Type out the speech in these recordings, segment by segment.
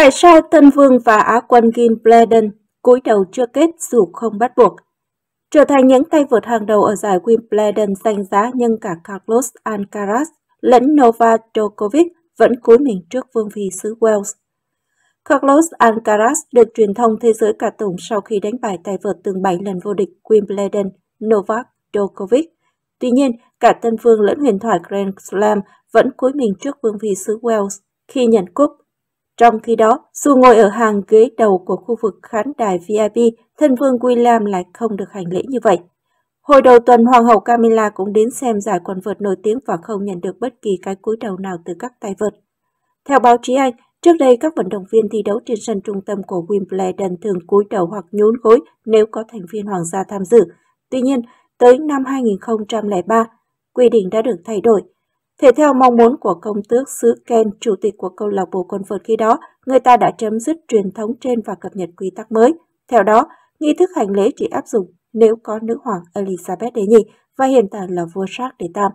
Tại sao Tân Vương và Á quân Wimbledon cúi đầu chưa kết dù không bắt buộc? Trở thành những tay vợt hàng đầu ở giải Wimbledon danh giá nhưng cả Carlos Alcaraz lẫn Novak Djokovic vẫn cúi mình trước vương phi xứ Wales. Carlos Alcaraz được truyền thông thế giới cả tùng sau khi đánh bại tay vợt từng 7 lần vô địch Wimbledon Novak Djokovic. Tuy nhiên, cả Tân Vương lẫn huyền thoại Grand Slam vẫn cúi mình trước vương phi xứ Wales khi nhận cúp trong khi đó, dù ngồi ở hàng ghế đầu của khu vực khán đài VIP, thân vương William lại không được hành lễ như vậy. Hồi đầu tuần, Hoàng hậu Camilla cũng đến xem giải quần vợt nổi tiếng và không nhận được bất kỳ cái cúi đầu nào từ các tay vợt. Theo báo chí Anh, trước đây các vận động viên thi đấu trên sân trung tâm của Wimbledon thường cúi đầu hoặc nhún gối nếu có thành viên hoàng gia tham dự. Tuy nhiên, tới năm 2003, quy định đã được thay đổi. Thể theo mong muốn của công tước xứ Ken, chủ tịch của câu lạc bộ quần vợt khi đó, người ta đã chấm dứt truyền thống trên và cập nhật quy tắc mới. Theo đó, nghi thức hành lễ chỉ áp dụng nếu có nữ hoàng Elizabeth đệ nhị và hiện tại là vua Charles đệ tam.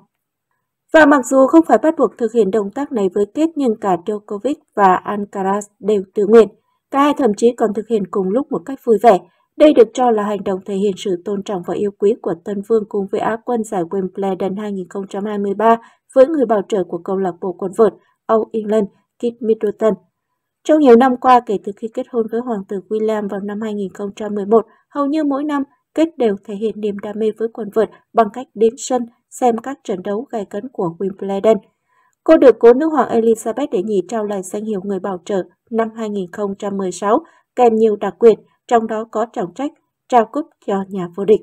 Và mặc dù không phải bắt buộc thực hiện động tác này với kết nhưng cả Djokovic và Alcaraz đều tự nguyện. Cả hai thậm chí còn thực hiện cùng lúc một cách vui vẻ. Đây được cho là hành động thể hiện sự tôn trọng và yêu quý của Tân Vương cùng với Á quân giải Wimbledon 2023 với người bảo trợ của câu lạc bộ quần vợt Old England Kit Middleton. Trong nhiều năm qua kể từ khi kết hôn với Hoàng tử William vào năm 2011, hầu như mỗi năm Kết đều thể hiện niềm đam mê với quần vợt bằng cách đến sân xem các trận đấu gay cấn của Wimbledon. Cô được cố nữ hoàng Elizabeth đệ nhị trao lại danh hiệu người bảo trợ năm 2016 kèm nhiều đặc quyền, trong đó có trọng trách trao cúp cho nhà vô địch.